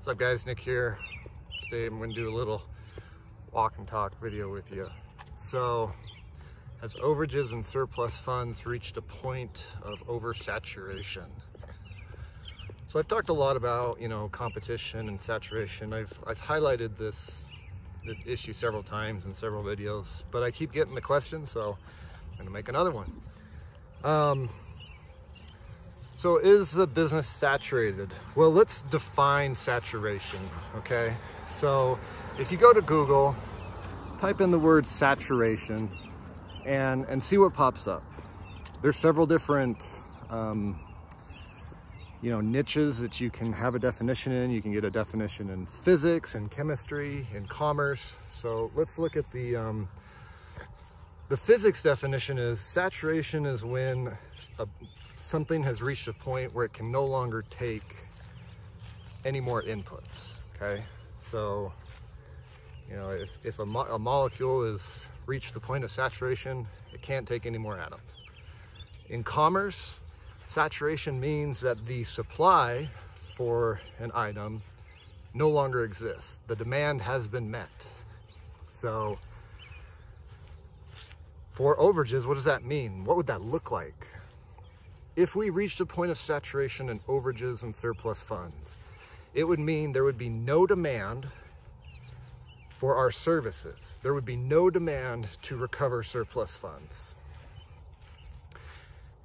What's up guys, Nick here. Today I'm gonna do a little walk and talk video with you. So, has overages and surplus funds reached a point of oversaturation? So I've talked a lot about, you know, competition and saturation. I've, I've highlighted this, this issue several times in several videos, but I keep getting the question, so I'm gonna make another one. Um, so is the business saturated? Well, let's define saturation, okay? So if you go to Google, type in the word saturation and, and see what pops up. There's several different, um, you know, niches that you can have a definition in. You can get a definition in physics and chemistry and commerce. So let's look at the, um, the physics definition is saturation is when a, something has reached a point where it can no longer take any more inputs, okay? So, you know, if, if a, mo a molecule has reached the point of saturation, it can't take any more atoms. In commerce, saturation means that the supply for an item no longer exists. The demand has been met. So for overages, what does that mean? What would that look like? If we reached a point of saturation in overages and surplus funds, it would mean there would be no demand for our services. There would be no demand to recover surplus funds.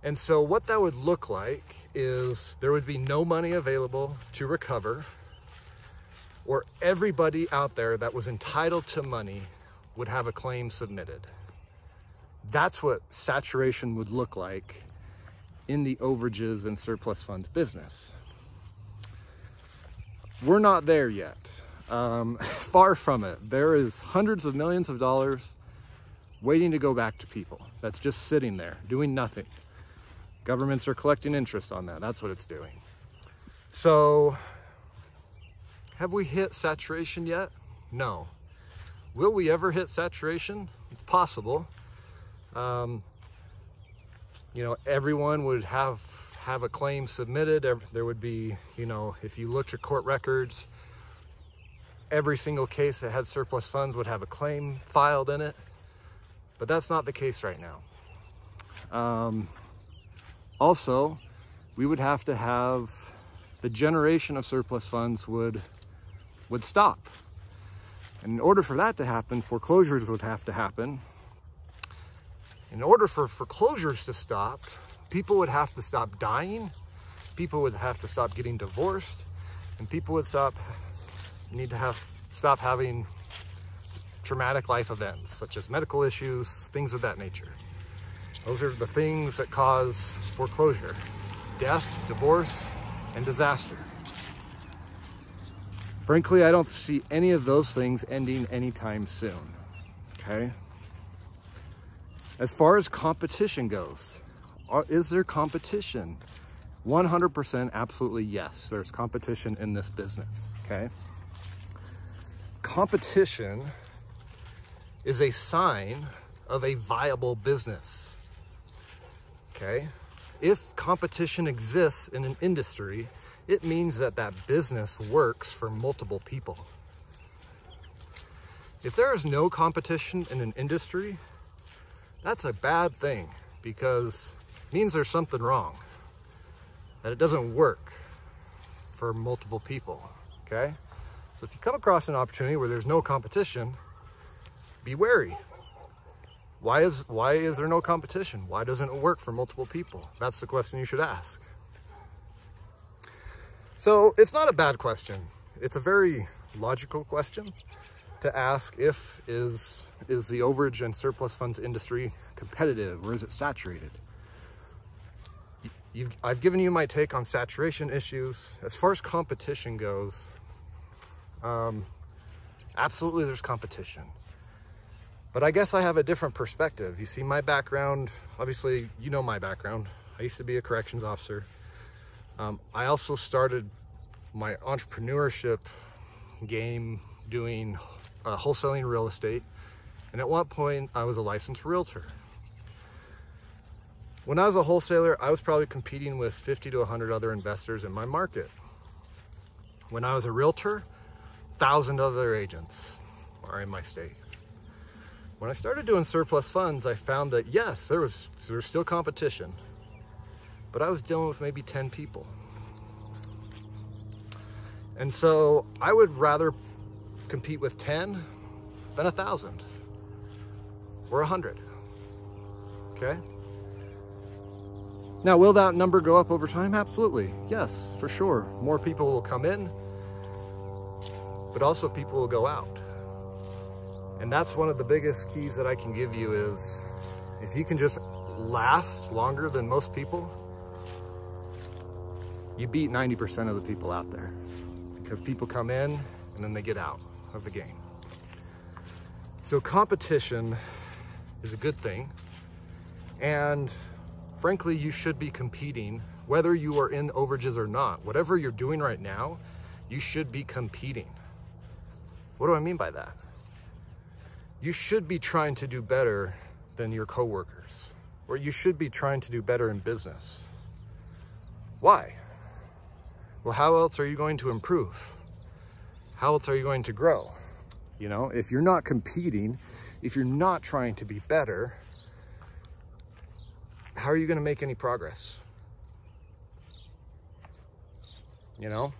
And so what that would look like is there would be no money available to recover or everybody out there that was entitled to money would have a claim submitted. That's what saturation would look like in the overages and surplus funds business. We're not there yet. Um, far from it. There is hundreds of millions of dollars waiting to go back to people. That's just sitting there, doing nothing. Governments are collecting interest on that. That's what it's doing. So, have we hit saturation yet? No. Will we ever hit saturation? It's possible. Um, you know, everyone would have have a claim submitted. There would be, you know, if you looked at court records, every single case that had surplus funds would have a claim filed in it. But that's not the case right now. Um, also, we would have to have the generation of surplus funds would would stop. And in order for that to happen, foreclosures would have to happen in order for foreclosures to stop, people would have to stop dying, people would have to stop getting divorced, and people would stop need to have stop having traumatic life events such as medical issues, things of that nature. Those are the things that cause foreclosure, death, divorce, and disaster. Frankly, I don't see any of those things ending anytime soon, okay? As far as competition goes, is there competition? 100% absolutely yes, there's competition in this business, okay? Competition is a sign of a viable business, okay? If competition exists in an industry, it means that that business works for multiple people. If there is no competition in an industry, that's a bad thing because it means there's something wrong, that it doesn't work for multiple people, okay? So if you come across an opportunity where there's no competition, be wary. Why is, why is there no competition? Why doesn't it work for multiple people? That's the question you should ask. So it's not a bad question. It's a very logical question to ask if is is the overage and surplus funds industry competitive or is it saturated? You've, I've given you my take on saturation issues. As far as competition goes, um, absolutely there's competition. But I guess I have a different perspective. You see my background, obviously you know my background. I used to be a corrections officer. Um, I also started my entrepreneurship game doing uh, wholesaling real estate and at one point, I was a licensed realtor. When I was a wholesaler, I was probably competing with 50 to 100 other investors in my market. When I was a realtor, thousand other agents are in my state. When I started doing surplus funds, I found that yes, there was, there was still competition, but I was dealing with maybe 10 people. And so I would rather compete with 10 then a thousand or a hundred, okay? Now, will that number go up over time? Absolutely, yes, for sure. More people will come in, but also people will go out. And that's one of the biggest keys that I can give you is if you can just last longer than most people, you beat 90% of the people out there because people come in and then they get out of the game. So competition is a good thing. And frankly, you should be competing whether you are in overages or not. Whatever you're doing right now, you should be competing. What do I mean by that? You should be trying to do better than your coworkers, or you should be trying to do better in business. Why? Well, how else are you going to improve? How else are you going to grow? You know, if you're not competing, if you're not trying to be better, how are you going to make any progress? You know?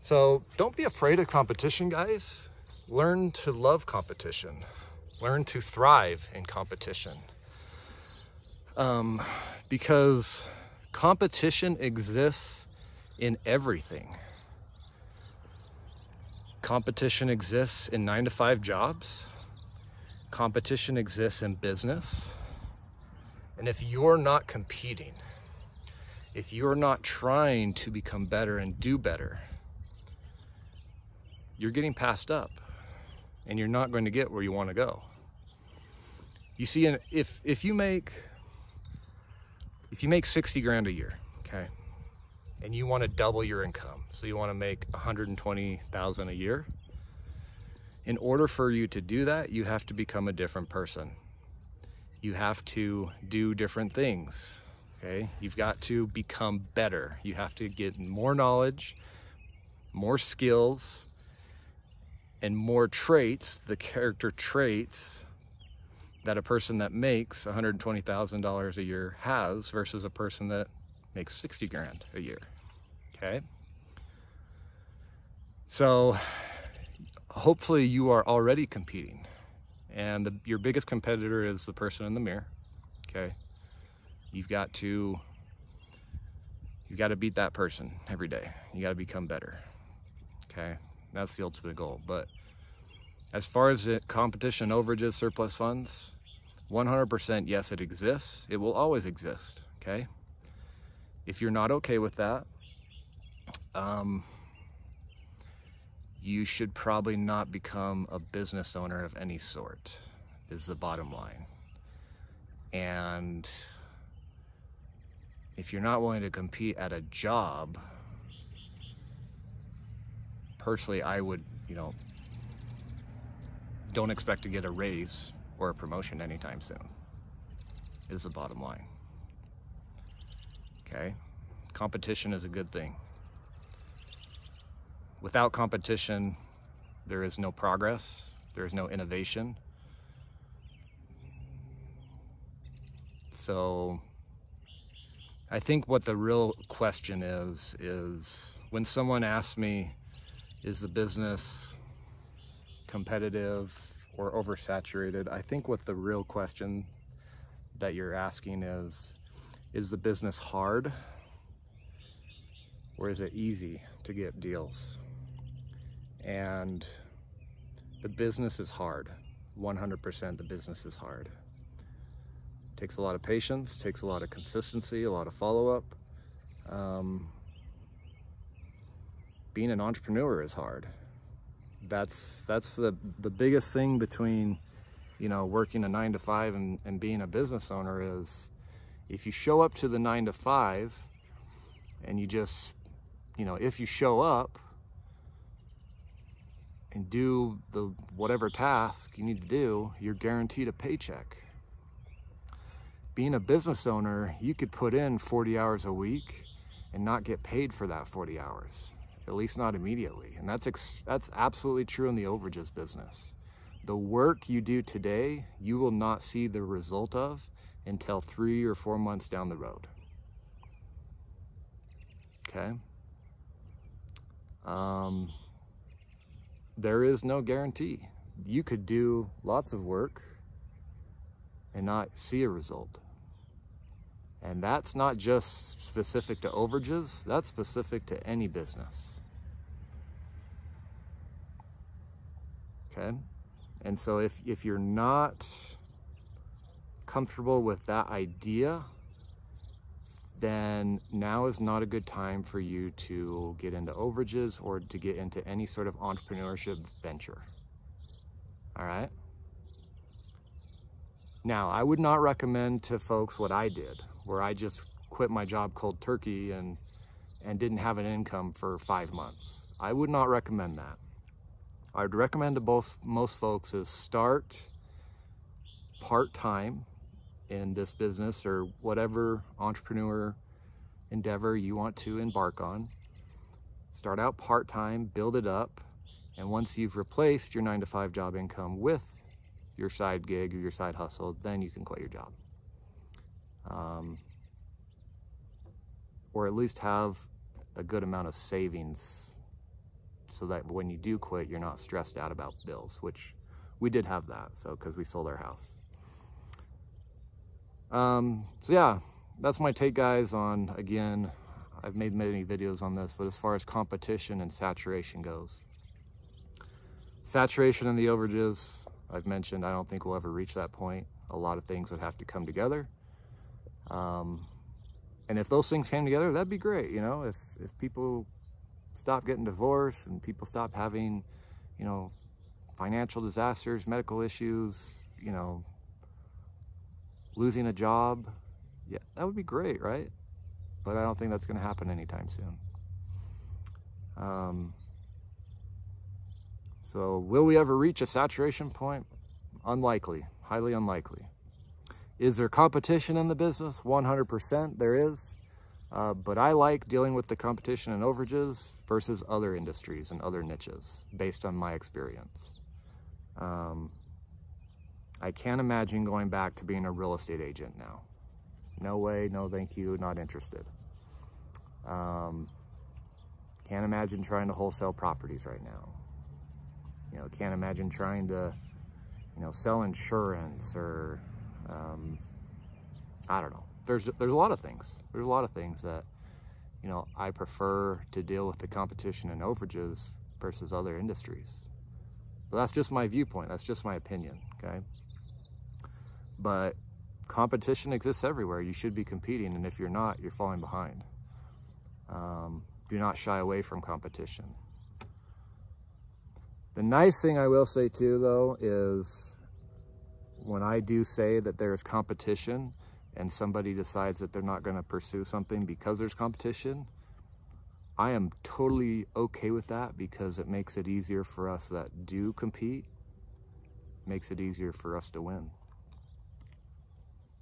So don't be afraid of competition, guys. Learn to love competition. Learn to thrive in competition. Um, because competition exists in everything. Competition exists in nine to five jobs. Competition exists in business. And if you're not competing, if you're not trying to become better and do better, you're getting passed up and you're not going to get where you want to go. You see, if, if you make if you make 60 grand a year, okay, and you want to double your income, so you want to make 120,000 a year, in order for you to do that, you have to become a different person. You have to do different things, okay? You've got to become better. You have to get more knowledge, more skills, and more traits, the character traits that a person that makes $120,000 a year has versus a person that makes 60 grand a year. Okay. So hopefully you are already competing and the, your biggest competitor is the person in the mirror. Okay. You've got to, you've got to beat that person every day. You got to become better. Okay. That's the ultimate goal. But as far as the competition overages, surplus funds, 100% yes, it exists. It will always exist, okay? If you're not okay with that, um, you should probably not become a business owner of any sort, is the bottom line. And if you're not willing to compete at a job, personally, I would, you know, don't expect to get a raise or a promotion anytime soon, is the bottom line. Okay? Competition is a good thing. Without competition, there is no progress, there is no innovation. So I think what the real question is, is when someone asks me, is the business competitive or oversaturated? I think what the real question that you're asking is, is the business hard or is it easy to get deals? And the business is hard. 100% the business is hard. takes a lot of patience, takes a lot of consistency, a lot of follow-up. Um, being an entrepreneur is hard. That's that's the the biggest thing between you know working a nine to five and, and being a business owner is if you show up to the nine to five and you just you know if you show up and do the whatever task you need to do you're guaranteed a paycheck being a business owner you could put in 40 hours a week and not get paid for that 40 hours, at least not immediately. And that's, that's absolutely true in the overages business. The work you do today, you will not see the result of until three or four months down the road. Okay? Um, there is no guarantee. You could do lots of work and not see a result. And that's not just specific to overages, that's specific to any business. Okay? And so if, if you're not comfortable with that idea, then now is not a good time for you to get into overages or to get into any sort of entrepreneurship venture. All right? Now, I would not recommend to folks what I did, where I just quit my job cold turkey and, and didn't have an income for five months. I would not recommend that. I'd recommend to both, most folks is start part-time in this business or whatever entrepreneur endeavor you want to embark on. Start out part-time, build it up, and once you've replaced your nine to five job income with your side gig or your side hustle, then you can quit your job. Um, or at least have a good amount of savings so that when you do quit, you're not stressed out about bills, which we did have that, so because we sold our house. Um, so yeah, that's my take guys on, again, I've made many videos on this, but as far as competition and saturation goes. Saturation in the overages, I've mentioned, I don't think we'll ever reach that point. A lot of things would have to come together. Um, and if those things came together, that'd be great. You know, if, if people stop getting divorced and people stop having, you know, financial disasters, medical issues, you know, losing a job, yeah, that would be great, right? But I don't think that's going to happen anytime soon. Um, so will we ever reach a saturation point? Unlikely, highly unlikely. Is there competition in the business? 100% there is. Uh, but I like dealing with the competition and overages versus other industries and other niches based on my experience. Um, I can't imagine going back to being a real estate agent now. No way, no thank you, not interested. Um, can't imagine trying to wholesale properties right now. You know, can't imagine trying to, you know, sell insurance or, um, I don't know. There's, there's a lot of things. There's a lot of things that, you know, I prefer to deal with the competition and overages versus other industries. But that's just my viewpoint. That's just my opinion, okay? But competition exists everywhere. You should be competing, and if you're not, you're falling behind. Um, do not shy away from competition. The nice thing I will say too, though, is when I do say that there's competition and somebody decides that they're not going to pursue something because there's competition, I am totally okay with that because it makes it easier for us that do compete, makes it easier for us to win.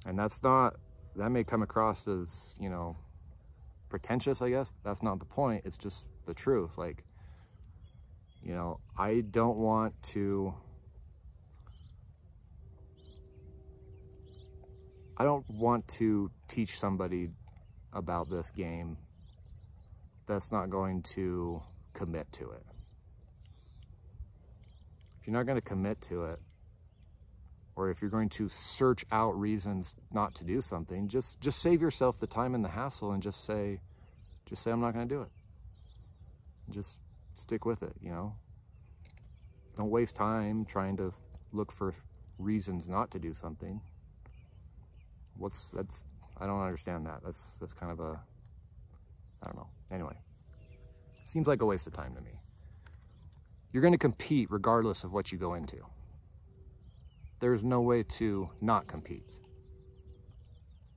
And that's not, that may come across as, you know, pretentious, I guess. That's not the point. It's just the truth. Like, you know, I don't want to, I don't want to teach somebody about this game that's not going to commit to it. If you're not going to commit to it, or if you're going to search out reasons not to do something, just just save yourself the time and the hassle and just say, just say I'm not going to do it. Just stick with it, you know. Don't waste time trying to look for reasons not to do something. What's that's I don't understand that. That's that's kind of a I don't know. Anyway, seems like a waste of time to me. You're going to compete regardless of what you go into there's no way to not compete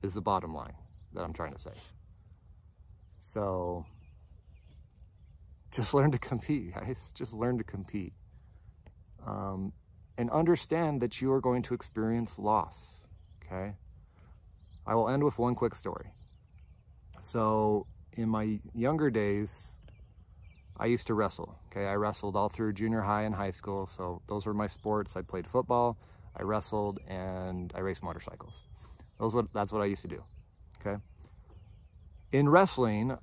is the bottom line that I'm trying to say. So just learn to compete, guys. Just learn to compete. Um, and understand that you are going to experience loss, okay? I will end with one quick story. So in my younger days, I used to wrestle. Okay, I wrestled all through junior high and high school. So those were my sports. I played football, I wrestled, and I raced motorcycles. What that's what I used to do. Okay. In wrestling,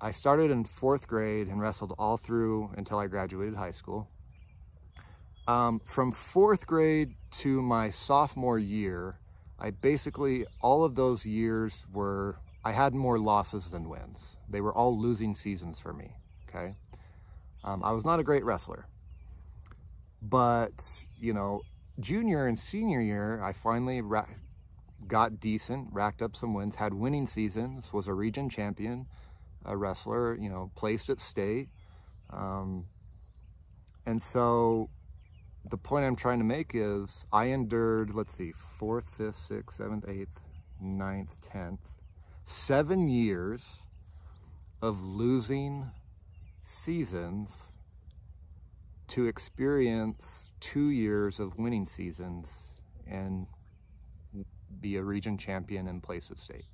I started in fourth grade and wrestled all through until I graduated high school. Um, from fourth grade to my sophomore year, I basically, all of those years were, I had more losses than wins. They were all losing seasons for me, okay? Um, I was not a great wrestler. But, you know, junior and senior year, I finally got decent, racked up some wins, had winning seasons, was a region champion, a wrestler, you know, placed at state. Um, and so the point I'm trying to make is I endured, let's see, fourth, fifth, sixth, seventh, eighth, ninth, tenth, seven years of losing seasons to experience two years of winning seasons and be a region champion and place at state.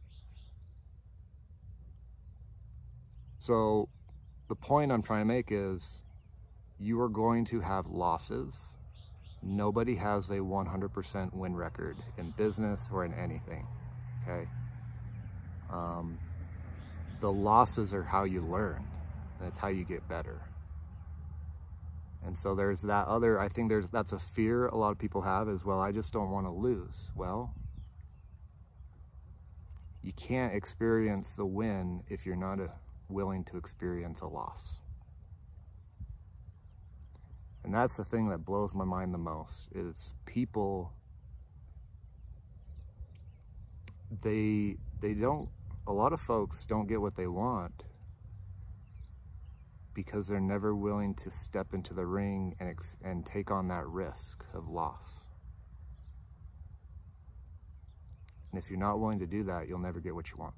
So the point I'm trying to make is you are going to have losses. Nobody has a 100% win record in business or in anything, okay? Um, the losses are how you learn. That's how you get better. And so there's that other, I think there's that's a fear a lot of people have as well. I just don't want to lose. Well, you can't experience the win if you're not a willing to experience a loss. And that's the thing that blows my mind the most is people they they don't a lot of folks don't get what they want because they're never willing to step into the ring and and take on that risk of loss. And if you're not willing to do that, you'll never get what you want.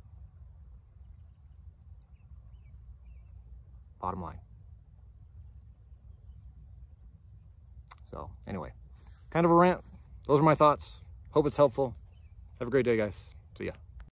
bottom line. So anyway, kind of a rant. Those are my thoughts. Hope it's helpful. Have a great day, guys.